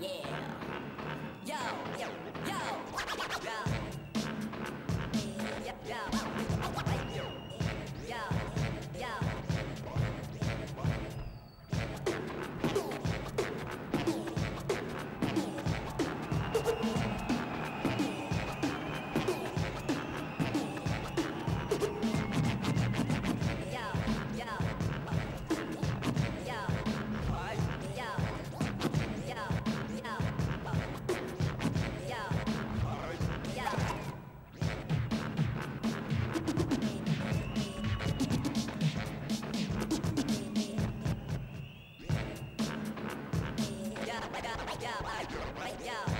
Yeah. yeah, yeah, yeah.